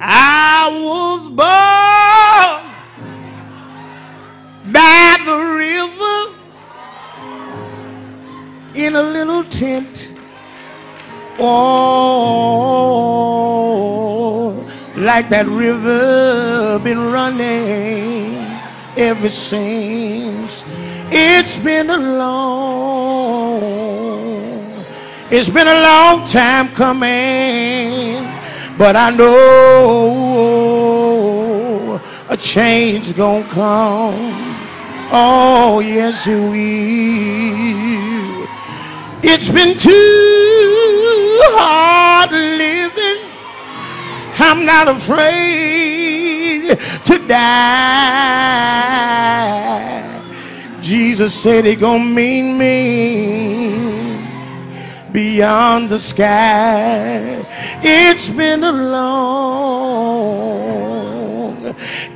was born by the river in a little tent. Oh, like that river been running ever since. It's been a long, it's been a long time coming, but I know a change gonna come. Oh, yes, it will. It's been too hard living. I'm not afraid to die. Jesus said he gonna mean me beyond the sky. It's been a long,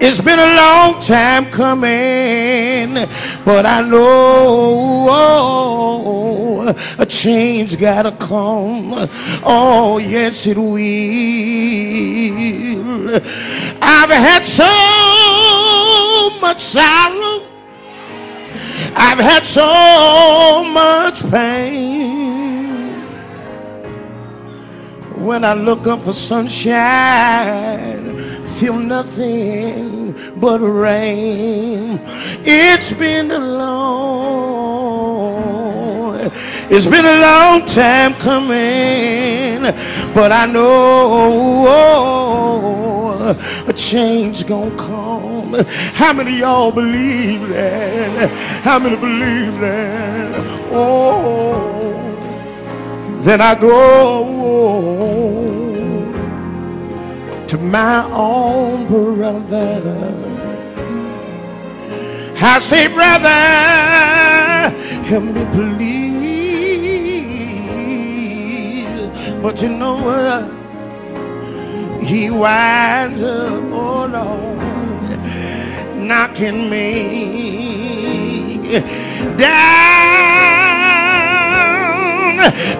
it's been a long time coming, but I know oh, a change gotta come. Oh, yes, it will. I've had so much sorrow. I've had so much pain. When I look up for sunshine, feel nothing but rain. It's been a long, it's been a long time coming, but I know a change gonna come. How many y'all believe that? How many believe that? Oh, then I go to my own brother. I say, brother, help me please. But you know what? He winds up, oh Lord, knocking me down,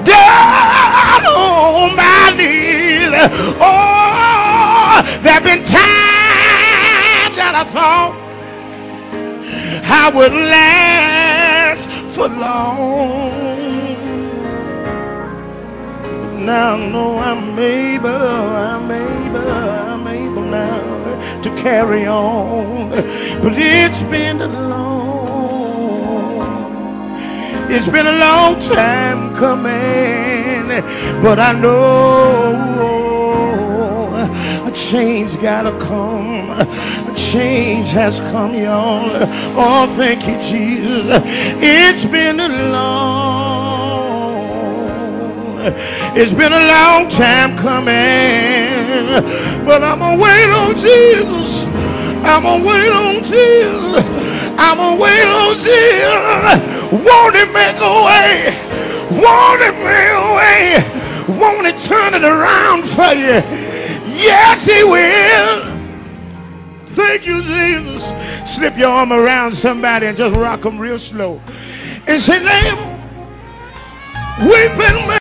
down on my knees. Oh, there've been times that I thought I wouldn't last for long. But Now I know I'm able, I'm able, I'm able now to carry on. But it's been a long, it's been a long time coming. But I know gotta come. A change has come, y'all. Oh, thank you, Jesus. It's been a long. It's been a long time coming, but I'm gonna wait on Jesus. I'm gonna wait on Jesus. I'm gonna wait on Jesus. Won't it make a way? Won't it make a way? Won't it turn it around for you? Yes, He will. Thank you, Jesus. Slip your arm around somebody and just rock them real slow. And say, neighbor, weeping